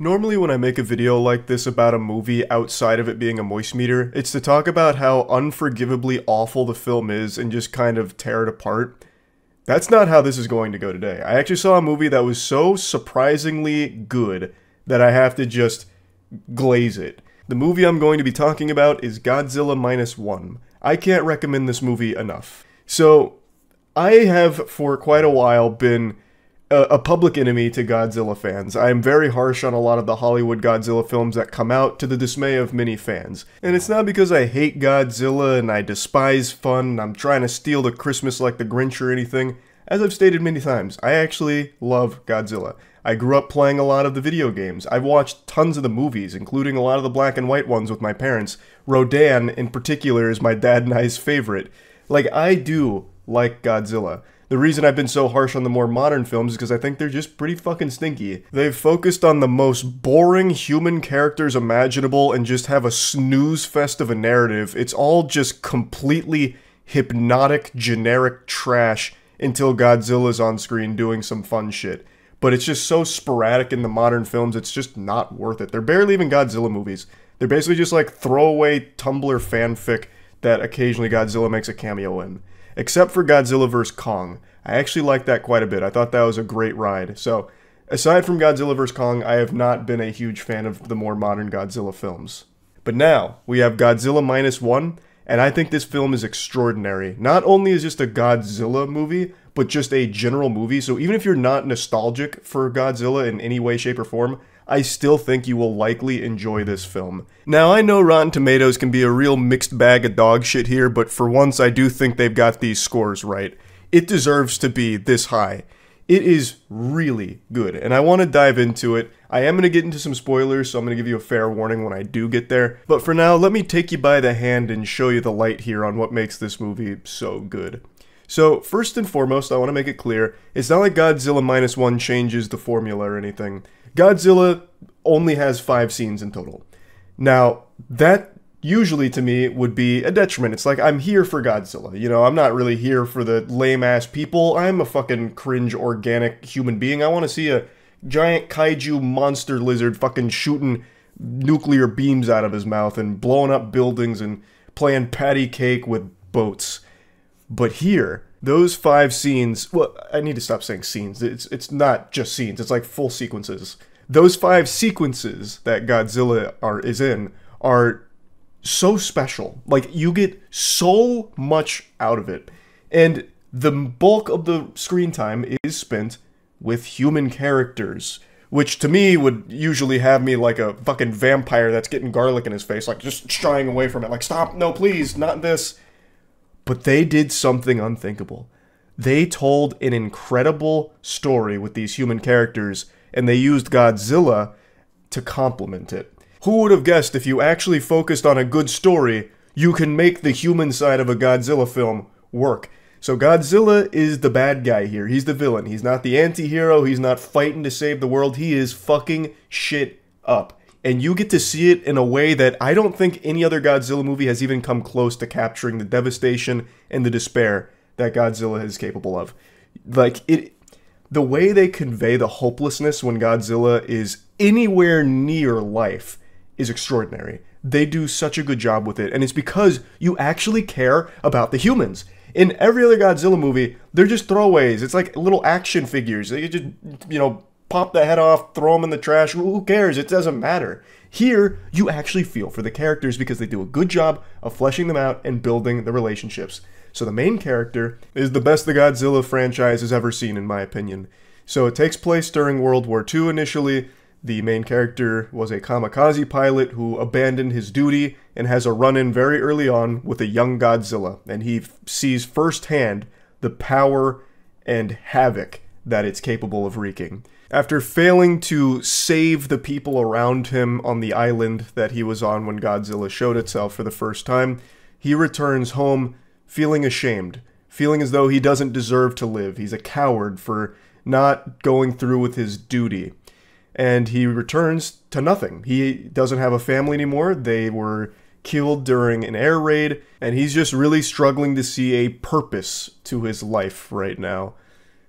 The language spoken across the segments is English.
Normally when I make a video like this about a movie outside of it being a moist meter, it's to talk about how unforgivably awful the film is and just kind of tear it apart. That's not how this is going to go today. I actually saw a movie that was so surprisingly good that I have to just glaze it. The movie I'm going to be talking about is Godzilla Minus One. I can't recommend this movie enough. So, I have for quite a while been a, a, public enemy to Godzilla fans. I am very harsh on a lot of the Hollywood Godzilla films that come out to the dismay of many fans. And it's not because I hate Godzilla and I despise fun and I'm trying to steal the Christmas like the Grinch or anything. As I've stated many times, I actually love Godzilla. I grew up playing a lot of the video games. I've watched tons of the movies, including a lot of the black and white ones with my parents. Rodan, in particular, is my dad and I's favorite. Like, I do like Godzilla. The reason I've been so harsh on the more modern films is because I think they're just pretty fucking stinky. They've focused on the most boring human characters imaginable and just have a snooze fest of a narrative. It's all just completely hypnotic, generic trash until Godzilla's on screen doing some fun shit. But it's just so sporadic in the modern films, it's just not worth it. They're barely even Godzilla movies. They're basically just like throwaway Tumblr fanfic that occasionally Godzilla makes a cameo in except for Godzilla vs. Kong. I actually liked that quite a bit. I thought that was a great ride. So, aside from Godzilla vs. Kong, I have not been a huge fan of the more modern Godzilla films. But now, we have Godzilla Minus One, and I think this film is extraordinary. Not only is just a Godzilla movie, but just a general movie. So even if you're not nostalgic for Godzilla in any way, shape, or form, I still think you will likely enjoy this film. Now, I know Rotten Tomatoes can be a real mixed bag of dog shit here, but for once I do think they've got these scores right. It deserves to be this high. It is really good, and I want to dive into it. I am going to get into some spoilers, so I'm going to give you a fair warning when I do get there. But for now, let me take you by the hand and show you the light here on what makes this movie so good. So, first and foremost, I want to make it clear, it's not like Godzilla Minus One changes the formula or anything. Godzilla only has five scenes in total. Now, that usually to me would be a detriment. It's like I'm here for Godzilla. You know, I'm not really here for the lame ass people. I'm a fucking cringe organic human being. I want to see a giant kaiju monster lizard fucking shooting nuclear beams out of his mouth and blowing up buildings and playing patty cake with boats. But here, those five scenes, well, I need to stop saying scenes. It's it's not just scenes. It's like full sequences. Those five sequences that Godzilla are is in are so special. Like you get so much out of it. And the bulk of the screen time is spent with human characters, which to me would usually have me like a fucking vampire that's getting garlic in his face, like just shying away from it. Like, stop, no, please, not this. But they did something unthinkable. They told an incredible story with these human characters, and they used Godzilla to complement it. Who would have guessed if you actually focused on a good story, you can make the human side of a Godzilla film work? So Godzilla is the bad guy here. He's the villain. He's not the anti-hero. He's not fighting to save the world. He is fucking shit up and you get to see it in a way that I don't think any other Godzilla movie has even come close to capturing the devastation and the despair that Godzilla is capable of. Like it the way they convey the hopelessness when Godzilla is anywhere near life is extraordinary. They do such a good job with it, and it's because you actually care about the humans. In every other Godzilla movie, they're just throwaways. It's like little action figures. They just, you know, pop the head off, throw them in the trash. Who cares? It doesn't matter. Here, you actually feel for the characters because they do a good job of fleshing them out and building the relationships. So the main character is the best the Godzilla franchise has ever seen, in my opinion. So it takes place during World War II initially. The main character was a kamikaze pilot who abandoned his duty and has a run in very early on with a young Godzilla, and he sees firsthand the power and havoc that it's capable of wreaking. After failing to save the people around him on the island that he was on when Godzilla showed itself for the first time, he returns home feeling ashamed, feeling as though he doesn't deserve to live. He's a coward for not going through with his duty. And he returns to nothing. He doesn't have a family anymore. They were killed during an air raid, and he's just really struggling to see a purpose to his life right now.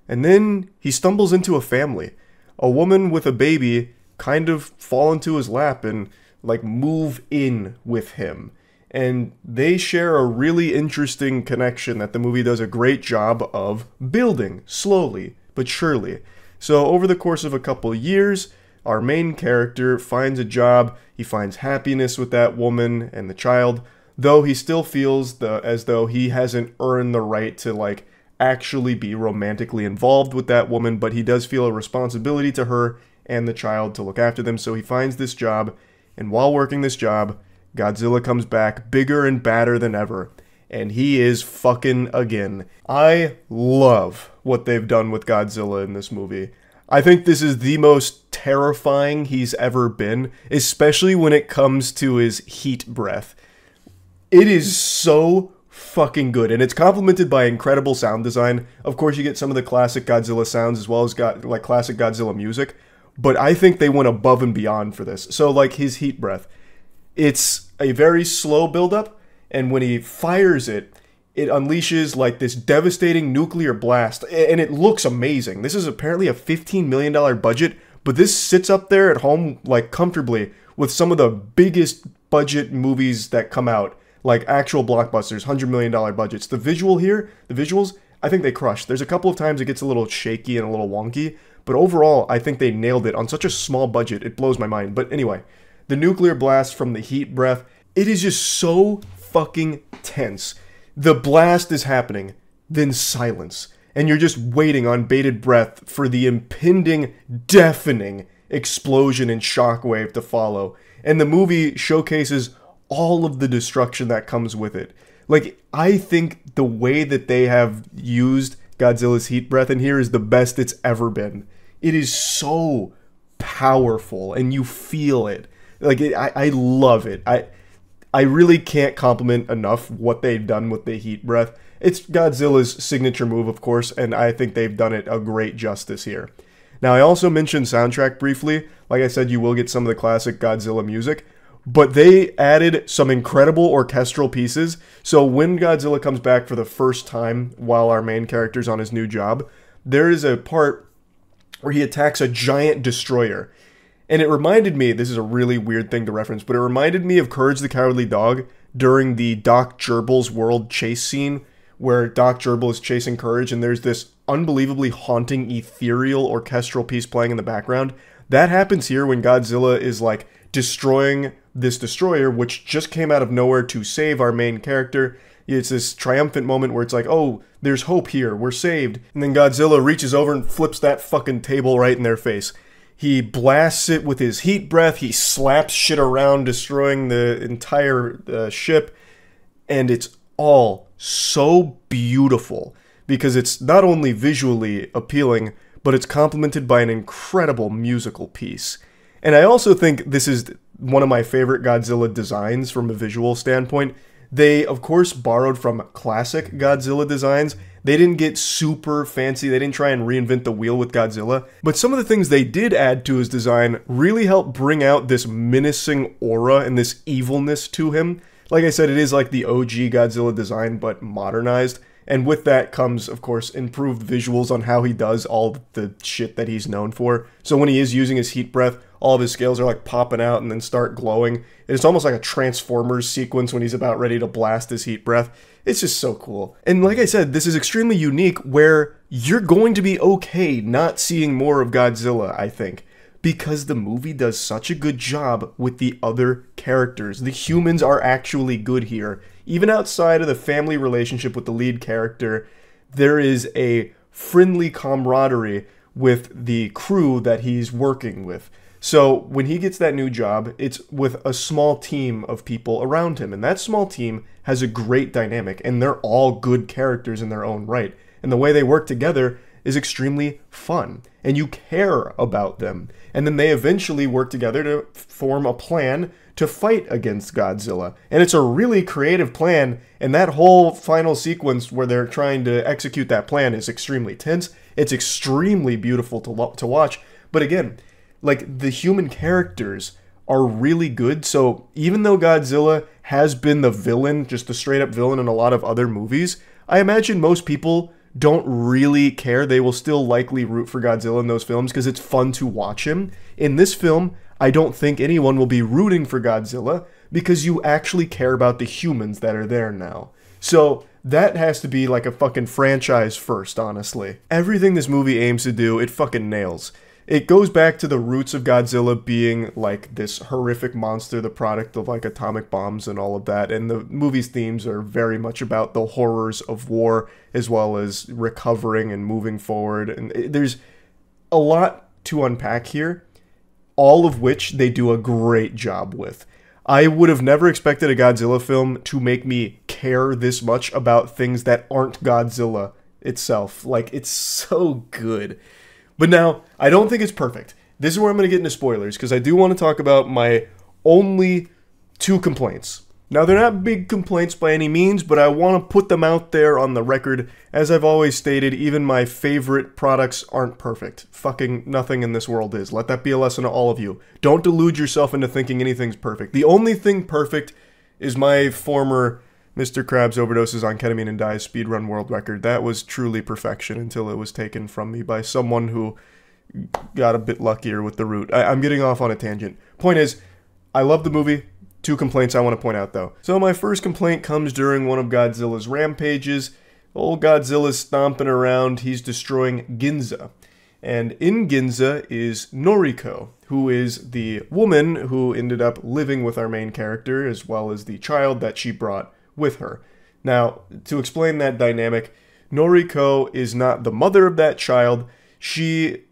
And then he stumbles into a family a woman with a baby kind of fall into his lap and like move in with him. And they share a really interesting connection that the movie does a great job of building slowly but surely. So, over the course of a couple years, our main character finds a job, he finds happiness with that woman and the child, though he still feels the, as though he hasn't earned the right to like actually be romantically involved with that woman, but he does feel a responsibility to her and the child to look after them. So he finds this job, and while working this job, Godzilla comes back bigger and badder than ever. And he is fucking again. I love what they've done with Godzilla in this movie. I think this is the most terrifying he's ever been, especially when it comes to his heat breath. It is so fucking good, and it's complemented by incredible sound design. Of course, you get some of the classic Godzilla sounds as well as got like classic Godzilla music, but I think they went above and beyond for this. So, like his heat breath, it's a very slow buildup, and when he fires it, it unleashes like this devastating nuclear blast and it looks amazing. This is apparently a $15 million budget, but this sits up there at home like comfortably with some of the biggest budget movies that come out, like actual blockbusters, $100 million budgets. The visual here, the visuals, I think they crushed. There's a couple of times it gets a little shaky and a little wonky, but overall, I think they nailed it on such a small budget. It blows my mind. But anyway, the nuclear blast from the heat breath, it is just so fucking tense. The blast is happening, then silence, and you're just waiting on bated breath for the impending, deafening explosion and shockwave to follow. And the movie showcases all of the destruction that comes with it. Like, I think the way that they have used Godzilla's heat breath in here is the best it's ever been. It is so powerful, and you feel it. Like, it, I, I love it. I I really can't compliment enough what they've done with the heat breath. It's Godzilla's signature move, of course, and I think they've done it a great justice here. Now, I also mentioned soundtrack briefly. Like I said, you will get some of the classic Godzilla music, but they added some incredible orchestral pieces. So when Godzilla comes back for the first time while our main character's on his new job, there is a part where he attacks a giant destroyer. And it reminded me, this is a really weird thing to reference, but it reminded me of Courage the Cowardly Dog during the Doc Gerbils world chase scene where Doc Gerbil is chasing Courage and there's this unbelievably haunting ethereal orchestral piece playing in the background. That happens here when Godzilla is like destroying this destroyer, which just came out of nowhere to save our main character. It's this triumphant moment where it's like, oh, there's hope here, we're saved. And then Godzilla reaches over and flips that fucking table right in their face. He blasts it with his heat breath. He slaps shit around, destroying the entire uh, ship. And it's all so beautiful because it's not only visually appealing, but it's complemented by an incredible musical piece. And I also think this is one of my favorite Godzilla designs from a visual standpoint. They, of course, borrowed from classic Godzilla designs they didn't get super fancy, they didn't try and reinvent the wheel with Godzilla, but some of the things they did add to his design really helped bring out this menacing aura and this evilness to him. Like I said, it is like the OG Godzilla design, but modernized. And with that comes, of course, improved visuals on how he does all the shit that he's known for. So when he is using his heat breath, all of his scales are like popping out and then start glowing. It's almost like a Transformers sequence when he's about ready to blast his heat breath. It's just so cool. And like I said, this is extremely unique where you're going to be okay not seeing more of Godzilla, I think. Because the movie does such a good job with the other characters. The humans are actually good here. Even outside of the family relationship with the lead character, there is a friendly camaraderie with the crew that he's working with. So when he gets that new job, it's with a small team of people around him. And that small team has a great dynamic, and they're all good characters in their own right. And the way they work together is extremely fun, and you care about them. And then they eventually work together to form a plan to fight against Godzilla. And it's a really creative plan, and that whole final sequence where they're trying to execute that plan is extremely tense. It's extremely beautiful to, to watch. But again, like the human characters are really good. So even though Godzilla has been the villain, just the straight up villain in a lot of other movies, I imagine most people don't really care. They will still likely root for Godzilla in those films because it's fun to watch him. In this film, I don't think anyone will be rooting for Godzilla because you actually care about the humans that are there now. So that has to be like a fucking franchise first, honestly. Everything this movie aims to do, it fucking nails. It goes back to the roots of Godzilla being like this horrific monster, the product of like atomic bombs and all of that. And the movie's themes are very much about the horrors of war as well as recovering and moving forward. And eh, there's a lot to unpack here, all of which they do a great job with. I would have never expected a Godzilla film to make me care this much about things that aren't Godzilla itself. Like, it's so good. But now, I don't think it's perfect. This is where I'm going to get into spoilers because I do want to talk about my only two complaints. Now, they're not big complaints by any means, but I want to put them out there on the record. As I've always stated, even my favorite products aren't perfect. Fucking nothing in this world is. Let that be a lesson to all of you. Don't delude yourself into thinking anything's perfect. The only thing perfect is my former Mr. Krabs overdoses on ketamine and dies speedrun world record. That was truly perfection until it was taken from me by someone who got a bit luckier with the route. I, am getting off on a tangent. Point is, I love the movie. Two complaints I want to point out though. So my first complaint comes during one of Godzilla's rampages. Old Godzilla's stomping around, he's destroying Ginza. And in Ginza is Noriko, who is the woman who ended up living with our main character, as well as the child that she brought with her. Now, to explain that dynamic, Noriko is not the mother of that child. She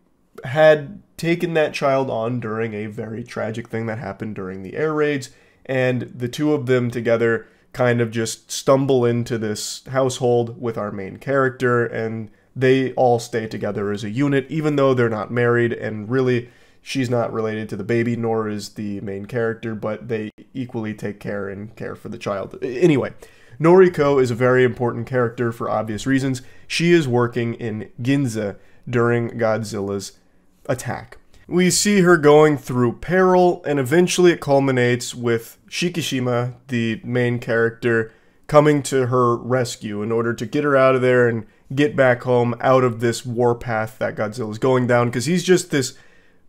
had taken that child on during a very tragic thing that happened during the air raids, and the two of them together kind of just stumble into this household with our main character, and they all stay together as a unit, even though they're not married, and really she's not related to the baby, nor is the main character, but they equally take care and care for the child. Anyway, Noriko is a very important character for obvious reasons. She is working in Ginza during Godzilla's attack. We see her going through peril, and eventually it culminates with Shikishima, the main character, coming to her rescue in order to get her out of there and get back home out of this warpath that Godzilla is going down, because he's just this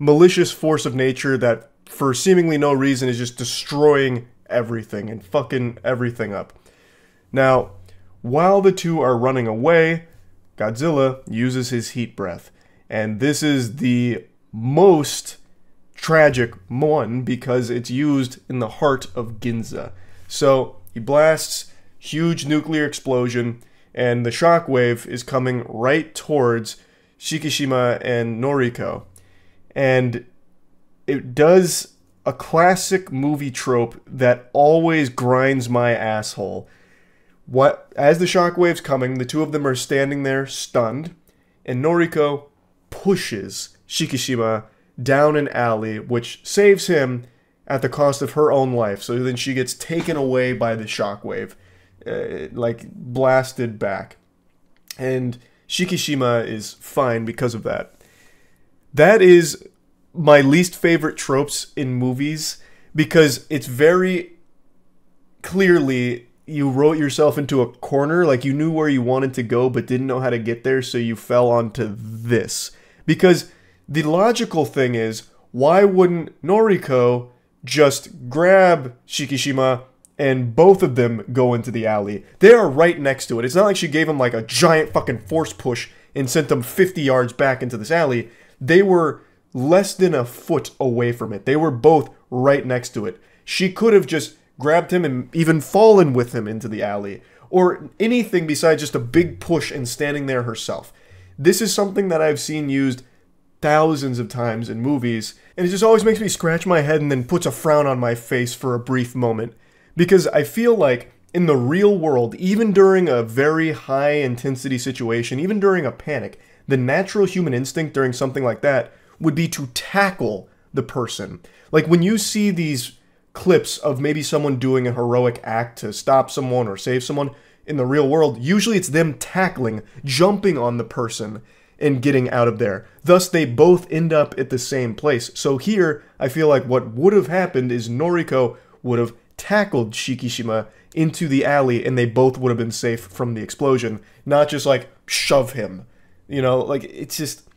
malicious force of nature that, for seemingly no reason, is just destroying everything and fucking everything up. Now, while the two are running away, Godzilla uses his heat breath. And this is the most tragic one because it's used in the heart of Ginza. So he blasts, huge nuclear explosion, and the shockwave is coming right towards Shikishima and Noriko and it does a classic movie trope that always grinds my asshole. What as the shockwave's coming, the two of them are standing there stunned, and Noriko pushes Shikishima down an alley, which saves him at the cost of her own life. So then she gets taken away by the shockwave, uh, like blasted back. And Shikishima is fine because of that. That is my least favorite tropes in movies because it's very clearly you wrote yourself into a corner like you knew where you wanted to go but didn't know how to get there so you fell onto this because the logical thing is why wouldn't Noriko just grab Shikishima and both of them go into the alley they are right next to it it's not like she gave him like a giant fucking force push and sent them 50 yards back into this alley they were less than a foot away from it. They were both right next to it. She could have just grabbed him and even fallen with him into the alley, or anything besides just a big push and standing there herself. This is something that I've seen used thousands of times in movies, and it just always makes me scratch my head and then puts a frown on my face for a brief moment. Because I feel like in the real world, even during a very high intensity situation, even during a panic, the natural human instinct during something like that would be to tackle the person. Like when you see these clips of maybe someone doing a heroic act to stop someone or save someone in the real world, usually it's them tackling, jumping on the person and getting out of there. Thus, they both end up at the same place. So here, I feel like what would have happened is Noriko would have tackled Shikishima into the alley and they both would have been safe from the explosion. Not just like shove him. You know, like it's just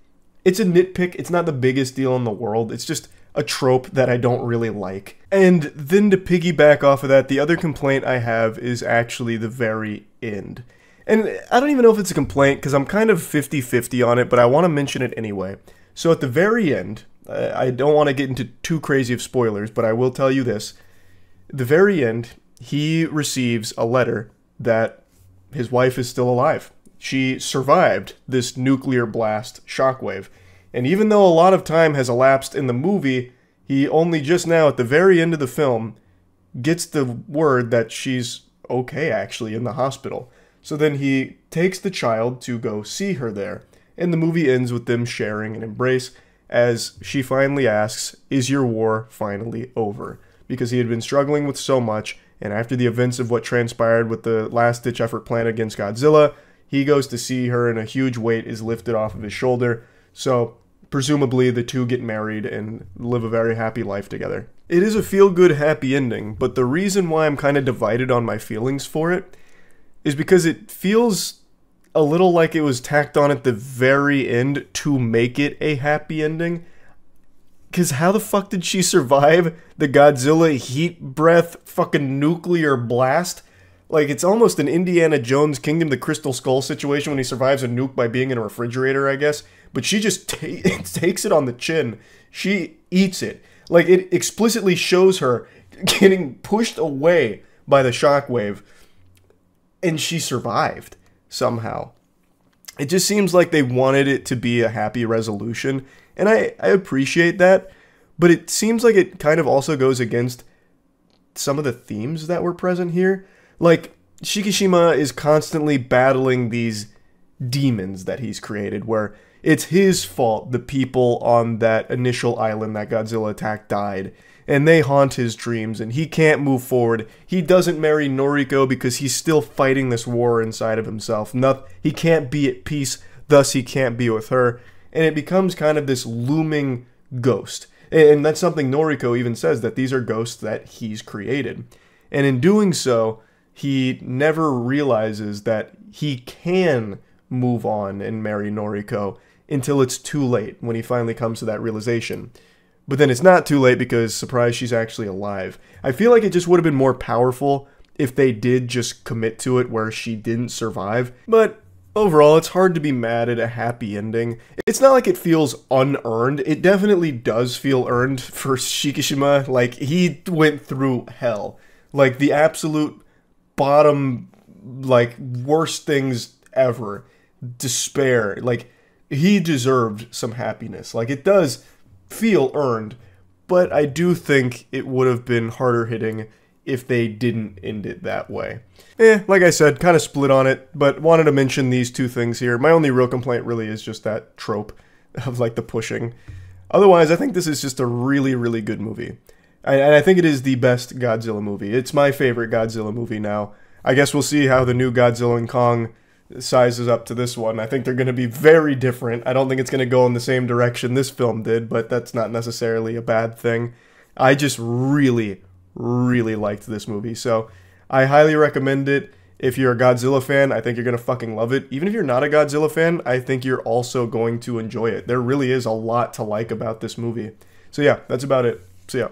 it's a nitpick. It's not the biggest deal in the world. It's just a trope that I don't really like. And then to piggyback off of that, the other complaint I have is actually the very end. And I don't even know if it's a complaint because I'm kind of 50 50 on it, but I want to mention it anyway. So at the very end, I don't want to get into too crazy of spoilers, but I will tell you this. The very end, he receives a letter that his wife is still alive. She survived this nuclear blast shockwave. And even though a lot of time has elapsed in the movie, he only just now, at the very end of the film, gets the word that she's okay, actually, in the hospital. So then he takes the child to go see her there. And the movie ends with them sharing an embrace as she finally asks, Is your war finally over? Because he had been struggling with so much, and after the events of what transpired with the last ditch effort plan against Godzilla, he goes to see her, and a huge weight is lifted off of his shoulder. So presumably the two get married and live a very happy life together. It is a feel good, happy ending, but the reason why I'm kind of divided on my feelings for it is because it feels a little like it was tacked on at the very end to make it a happy ending. Because how the fuck did she survive the Godzilla heat breath fucking nuclear blast? Like, it's almost an Indiana Jones Kingdom the Crystal Skull situation when he survives a nuke by being in a refrigerator, I guess. But she just takes it on the chin. She eats it. Like, it explicitly shows her getting pushed away by the shockwave. And she survived somehow. It just seems like they wanted it to be a happy resolution. And I, I appreciate that. But it seems like it kind of also goes against some of the themes that were present here like, Shikishima is constantly battling these demons that he's created, where it's his fault the people on that initial island that Godzilla attacked died, and they haunt his dreams, and he can't move forward. He doesn't marry Noriko because he's still fighting this war inside of himself. Not, he can't be at peace, thus he can't be with her, and it becomes kind of this looming ghost. And that's something Noriko even says that these are ghosts that he's created. And in doing so, he never realizes that he can move on and marry Noriko until it's too late when he finally comes to that realization. But then it's not too late because, surprise, she's actually alive. I feel like it just would have been more powerful if they did just commit to it where she didn't survive. But overall, it's hard to be mad at a happy ending. It's not like it feels unearned. It definitely does feel earned for Shikishima. Like, he went through hell. Like, the absolute bottom like worst things ever despair like he deserved some happiness like it does feel earned but i do think it would have been harder hitting if they didn't end it that way eh like i said kind of split on it but wanted to mention these two things here my only real complaint really is just that trope of like the pushing otherwise i think this is just a really really good movie and I think it is the best Godzilla movie. It's my favorite Godzilla movie now. I guess we'll see how the new Godzilla and Kong sizes up to this one. I think they're going to be very different. I don't think it's going to go in the same direction this film did, but that's not necessarily a bad thing. I just really, really liked this movie. So I highly recommend it. If you're a Godzilla fan, I think you're going to fucking love it. Even if you're not a Godzilla fan, I think you're also going to enjoy it. There really is a lot to like about this movie. So yeah, that's about it. See ya.